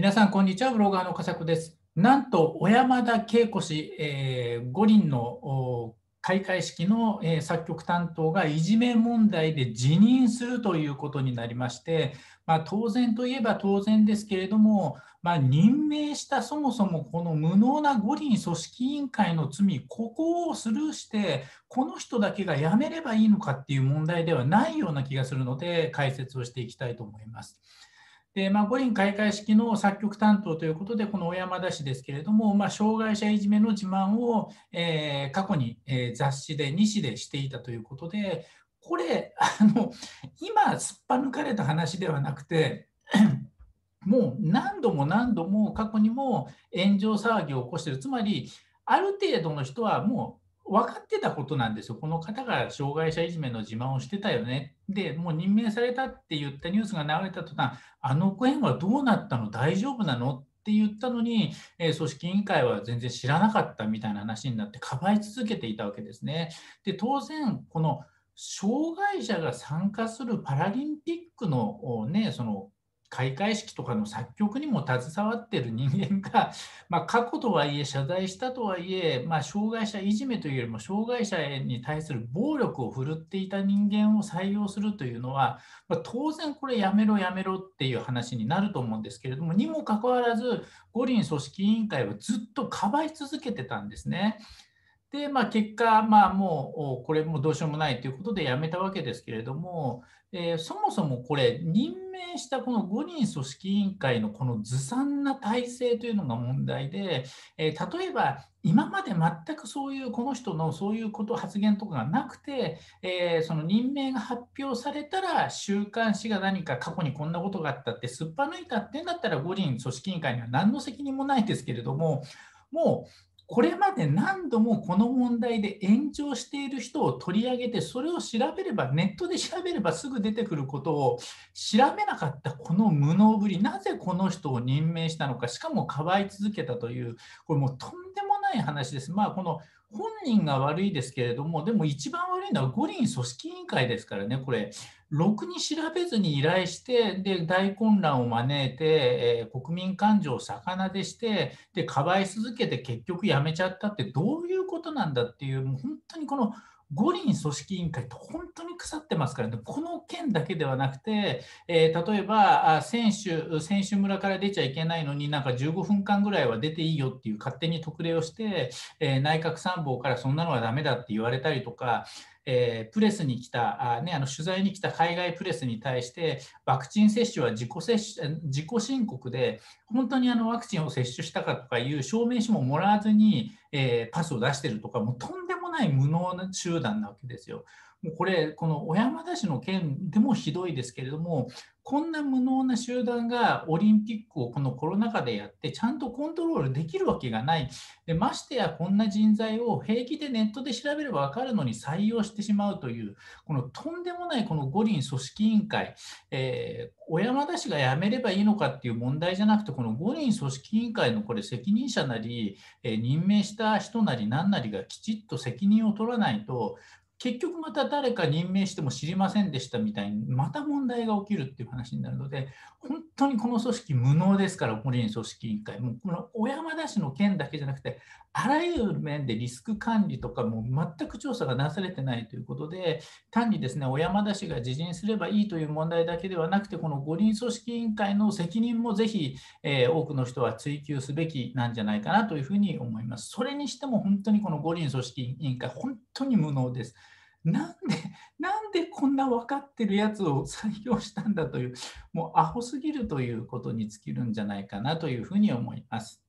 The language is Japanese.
皆さん、こんにちは。ブロガーの笠子です。なんと、小山田恵子氏、えー、五輪の開会式の、えー、作曲担当がいじめ問題で辞任するということになりまして、まあ、当然といえば当然ですけれども、まあ、任命したそもそもこの無能な五輪組織委員会の罪、ここをスルーして、この人だけが辞めればいいのかっていう問題ではないような気がするので、解説をしていきたいと思います。でまあ、五輪開会式の作曲担当ということで、この小山田氏ですけれども、まあ、障害者いじめの自慢を、えー、過去に、えー、雑誌で、2誌でしていたということで、これ、あの今、すっぱ抜かれた話ではなくて、もう何度も何度も過去にも炎上騒ぎを起こしている、つまり、ある程度の人はもう分かってたことなんですよ。この方が障害者いじめの自慢をしてたよね。で、もう任命されたって言ったニュースが流れた途端、あの子園はどうなったの？大丈夫なの？って言ったのに、え組織委員会は全然知らなかったみたいな話になって、かばい続けていたわけですね。で、当然、この障害者が参加するパラリンピックの,、ね、その開会式とかの作曲にも携わっている人間が、まあ、過去とはいえ謝罪したとはいえ、まあ、障害者いじめというよりも障害者に対する暴力を振るっていた人間を採用するというのは、まあ、当然これやめろやめろっていう話になると思うんですけれどもにもかかわらず五輪組織委員会はずっとかばい続けてたんですね。で、まあ、結果、まあ、もうこれもどうしようもないということでやめたわけですけれども、えー、そもそもこれ、任命したこの五輪組織委員会のこのずさんな体制というのが問題で、えー、例えば今まで全くそういうこの人のそういうこと発言とかがなくて、えー、その任命が発表されたら週刊誌が何か過去にこんなことがあったってすっぱ抜いたってんだったら五輪組織委員会には何の責任もないですけれどももうこれまで何度もこの問題で延長している人を取り上げて、それを調べれば、ネットで調べればすぐ出てくることを調べなかったこの無能ぶり、なぜこの人を任命したのか、しかもかばい続けたという、これもうとんでもない話です。まあ、この本人が悪いですけれども、でも一番悪いのは五輪組織委員会ですからね、これ、ろくに調べずに依頼して、で大混乱を招いて、えー、国民感情を逆なでして、でかばい続けて結局やめちゃったってどういうことなんだっていう、もう本当にこの五輪組織委員会って本当に腐ってますからね、この件だけではなくて、えー、例えば選手、選手村から出ちゃいけないのに、なんか15分間ぐらいは出ていいよっていう勝手に特例をして、えー、内閣参謀からそんなのはだめだって言われたりとか、えー、プレスに来たあ、ね、あの取材に来た海外プレスに対して、ワクチン接種は自己接種自己申告で、本当にあのワクチンを接種したかとかいう証明書ももらわずに、えー、パスを出してるとか、もうとんでない無能な集団なわけですよ。もうこれ、この小山田氏の件でもひどいですけれども、こんな無能な集団がオリンピックをこのコロナ禍でやって、ちゃんとコントロールできるわけがない。でましてや、こんな人材を平気でネットで調べれば分かるのに採用してしまうという、このとんでもないこの五輪組織委員会、えー、小山田氏が辞めればいいのかっていう問題じゃなくて、この五輪組織委員会のこれ責任者なり、えー、任命した人なり何なりがきちっと責任を取らないと、結局また誰か任命しても知りませんでしたみたいにまた問題が起きるっていう話になるので本当にこの組織無能ですから五輪組織委員会もうこの小山田氏の件だけじゃなくてあらゆる面でリスク管理とかも全く調査がなされてないということで単にですね小山田氏が辞任すればいいという問題だけではなくてこの五輪組織委員会の責任もぜひ、えー、多くの人は追及すべきなんじゃないかなというふうに思います。それにしても本当にこの五輪組織委員会本当に無能です。なんで、なんでこんな分かってるやつを採用したんだという、もうアホすぎるということに尽きるんじゃないかなというふうに思います。